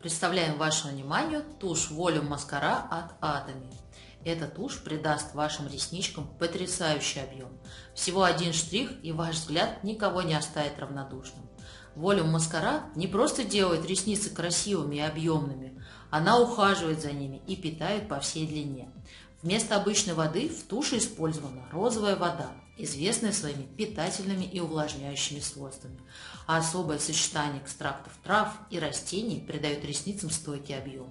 Представляем вашему вниманию тушь Volume Mascara от Atomy. Эта тушь придаст вашим ресничкам потрясающий объем. Всего один штрих и ваш взгляд никого не оставит равнодушным. Volume Mascara не просто делает ресницы красивыми и объемными, она ухаживает за ними и питает по всей длине. Вместо обычной воды в туше использована розовая вода, известная своими питательными и увлажняющими свойствами, а особое сочетание экстрактов трав и растений придает ресницам стойкий объем.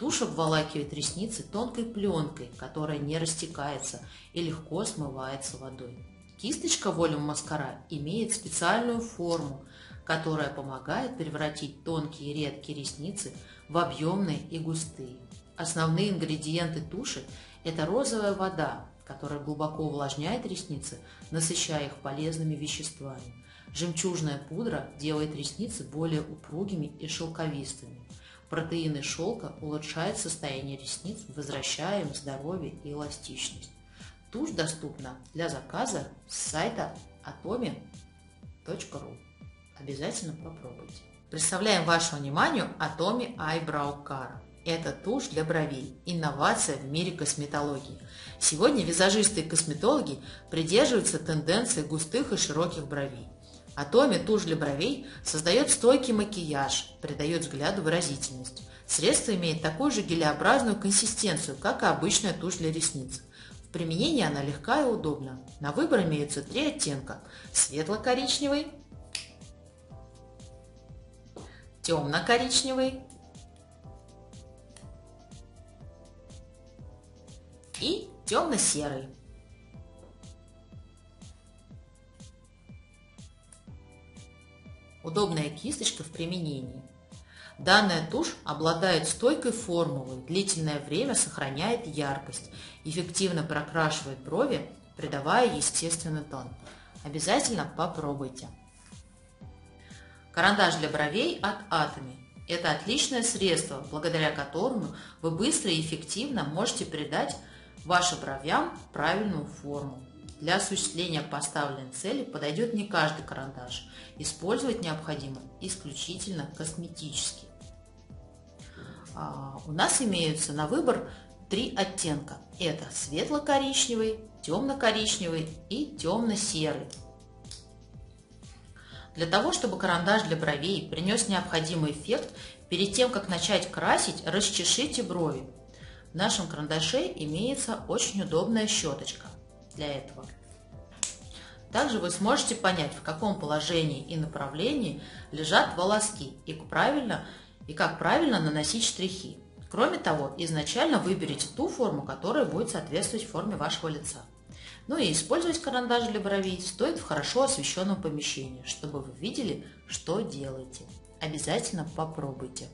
Тушь обволакивает ресницы тонкой пленкой, которая не растекается и легко смывается водой. Кисточка Volume Маскара имеет специальную форму, которая помогает превратить тонкие и редкие ресницы в объемные и густые. Основные ингредиенты туши – это розовая вода, которая глубоко увлажняет ресницы, насыщая их полезными веществами. Жемчужная пудра делает ресницы более упругими и шелковистыми. Протеины шелка улучшают состояние ресниц, возвращая им здоровье и эластичность. Тушь доступна для заказа с сайта atomi.ru. Обязательно попробуйте. Представляем вашему вниманию Atomi Eyebrow Car. Это тушь для бровей. Инновация в мире косметологии. Сегодня визажисты и косметологи придерживаются тенденции густых и широких бровей. Атоми тушь для бровей создает стойкий макияж, придает взгляду выразительность. Средство имеет такую же гелеобразную консистенцию, как и обычная тушь для ресниц. В применении она легка и удобна. На выбор имеются три оттенка – светло-коричневый, темно-коричневый и темно-серый. Удобная кисточка в применении. Данная тушь обладает стойкой формулой, длительное время сохраняет яркость, эффективно прокрашивает брови, придавая естественный тон. Обязательно попробуйте. Карандаш для бровей от Atomy. Это отличное средство, благодаря которому вы быстро и эффективно можете придать вашим бровям правильную форму. Для осуществления поставленной цели подойдет не каждый карандаш. Использовать необходимо исключительно косметический. А, у нас имеются на выбор три оттенка. Это светло-коричневый, темно-коричневый и темно-серый. Для того, чтобы карандаш для бровей принес необходимый эффект, перед тем, как начать красить, расчешите брови. В нашем карандаше имеется очень удобная щеточка для этого. Также вы сможете понять, в каком положении и направлении лежат волоски и, правильно, и как правильно наносить штрихи. Кроме того, изначально выберите ту форму, которая будет соответствовать форме вашего лица. Ну и использовать карандаш для бровей стоит в хорошо освещенном помещении, чтобы вы видели, что делаете. Обязательно попробуйте.